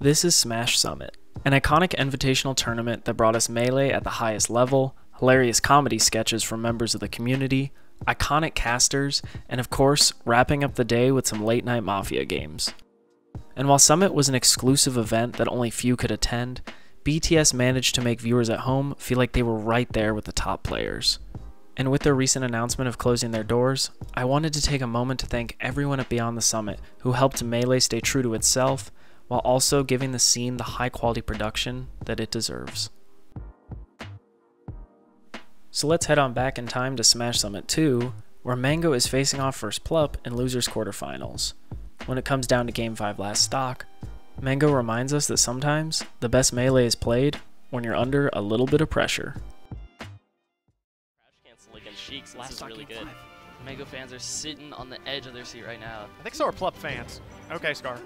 This is Smash Summit, an iconic invitational tournament that brought us Melee at the highest level, hilarious comedy sketches from members of the community, iconic casters, and of course, wrapping up the day with some late night Mafia games. And while Summit was an exclusive event that only few could attend, BTS managed to make viewers at home feel like they were right there with the top players. And with their recent announcement of closing their doors, I wanted to take a moment to thank everyone at Beyond the Summit who helped Melee stay true to itself while also giving the scene the high quality production that it deserves. So let's head on back in time to Smash Summit 2, where Mang0 is facing off First Plup in Losers Quarterfinals. When it comes down to Game 5 last stock, Mang0 reminds us that sometimes the best melee is played when you're under a little bit of pressure. Crouch cancel against Sheiks. This is really good. Mango fans are sitting on the edge of their seat right now. I think so are Plup fans. Okay, Scar.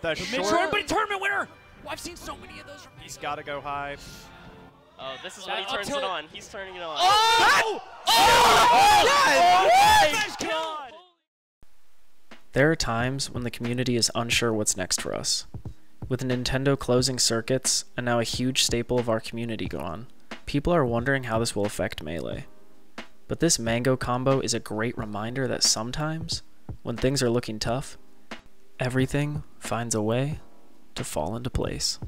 The short. short, but tournament winner. Well, I've seen so many of those from He's got to go high. Oh, this is when he turns it on. He's turning it on. Oh! Oh! Oh! oh, my God! There are times when the community is unsure what's next for us. With Nintendo closing circuits and now a huge staple of our community gone, people are wondering how this will affect Melee. But this Mang0 combo is a great reminder that sometimes, when things are looking tough, everything finds a way to fall into place.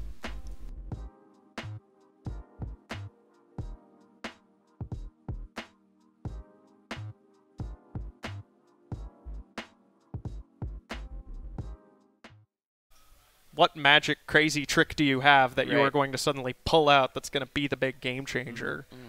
What magic crazy trick do you have that you are going to suddenly pull out that's going to be the big game changer? Mm-hmm.